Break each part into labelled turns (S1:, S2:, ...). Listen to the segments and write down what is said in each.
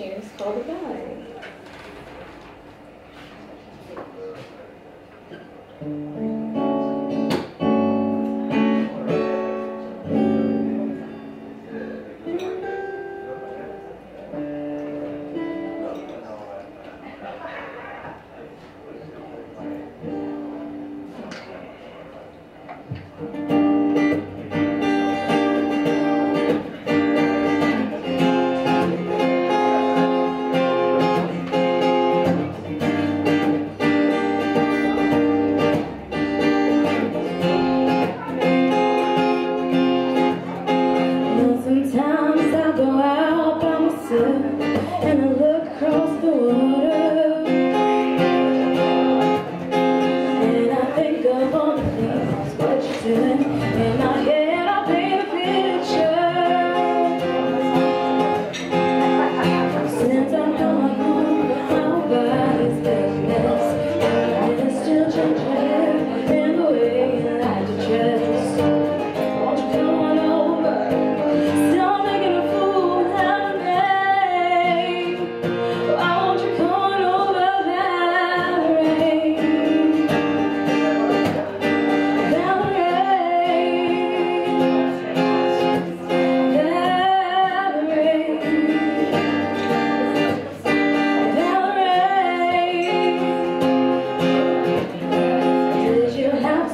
S1: James called
S2: the guy.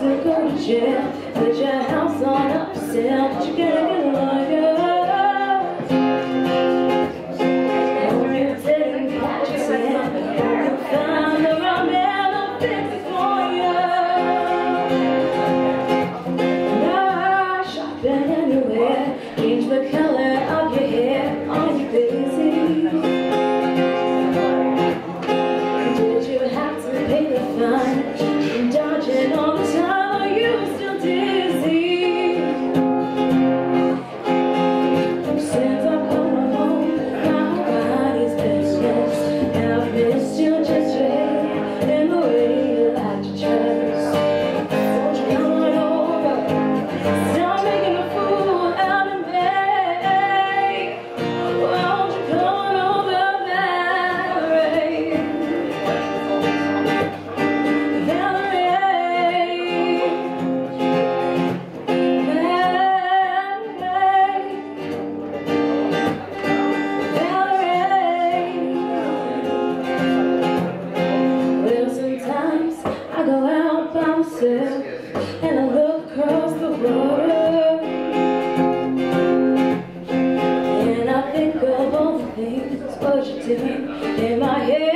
S2: take a jet, put your house on upsell, but you gotta get myself and I look across the water. And I think of all the things that's you in my head.